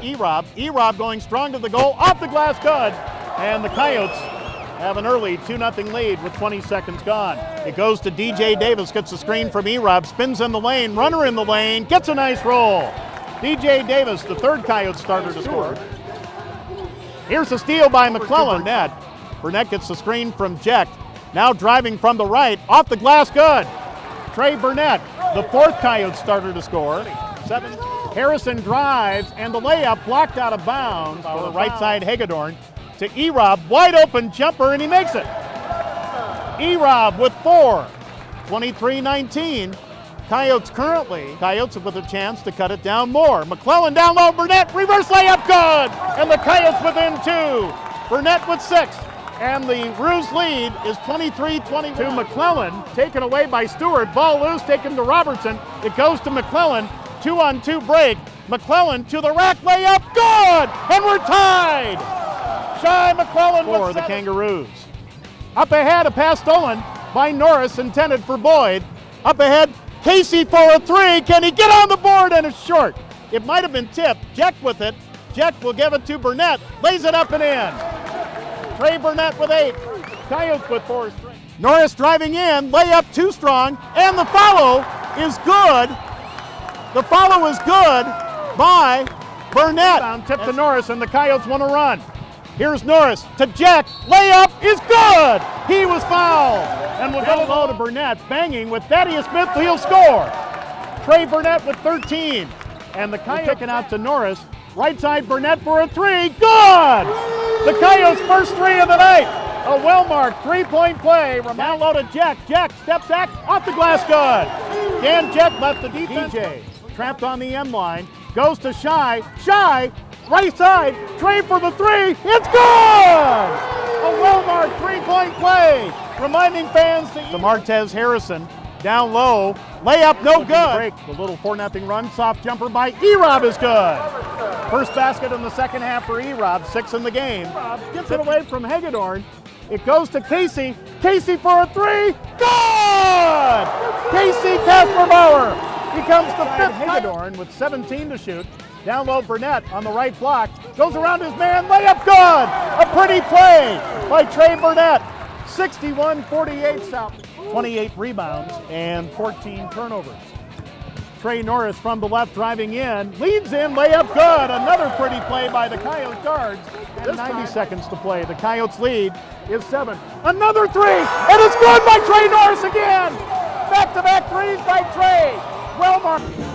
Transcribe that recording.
Erob. Erob going strong to the goal, off the glass, good. And the Coyotes have an early 2 0 lead with 20 seconds gone. It goes to DJ Davis, gets the screen from Erob, spins in the lane, runner in the lane, gets a nice roll. DJ Davis, the third Coyote starter to score. Here's a steal by McClellan. Burnett. Burnett gets the screen from Jeck. Now driving from the right, off the glass, good. Trey Burnett, the fourth Coyote starter to score. Seven. Harrison drives, and the layup blocked out of bounds for the right side Hagedorn to Erob, wide open jumper, and he makes it. Erob with four, 23-19. Coyotes currently, Coyotes with a chance to cut it down more. McClellan down low, Burnett, reverse layup, good! And the Coyotes within two. Burnett with six. And the Roos lead is 23-22. to McClellan, taken away by Stewart. Ball loose, taken to Robertson. It goes to McClellan. Two on two break. McClellan to the rack layup, good! And we're tied! Shy McClellan for the Kangaroos. Up ahead, a pass stolen by Norris, intended for Boyd. Up ahead, Casey for a three. Can he get on the board? And it's short. It might have been tipped. Jack with it. Jack will give it to Burnett. Lays it up and in. Trey Burnett with eight. Coyotes with four. Norris driving in. Layup too strong. And the follow is good. The follow is good by Burnett. Tip to Norris, and the Coyotes want to run. Here's Norris to Jack. Layup is good. He was fouled. And we'll go low to Burnett, banging with Thaddeus Smith. He'll score. Trey Burnett with 13. And the Coyotes kicking out to Norris. Right side Burnett for a three. Good. The Coyotes' first three of the night. A well-marked three-point play. Down low to Jeck. Jeck steps back off the glass. Good. Dan Jeck left the defense. DJ trapped on the M line. Goes to Shy. Shy right side, Trey for the three, it's good! A well-marked three-point play, reminding fans to, to Martez Harrison, down low, layup no good. Break, the little 4-0 run, soft jumper by Erob is good. First basket in the second half for Erob, six in the game. Gets it away from Hagedorn. It goes to Casey. Casey for a three. Good! Casey Kasperbauer becomes the fifth Hagedorn with 17 to shoot. Down low, Burnett on the right block. Goes around his man, layup good! A pretty play by Trey Burnett. 61-48 South. 28 rebounds and 14 turnovers. Trey Norris from the left driving in, leads in, layup good. Another pretty play by the Coyote guards. And 90 seconds to play. The Coyotes lead is seven. Another three, and it's good by Trey Norris again. Back-to-back threes by Trey. Well marked.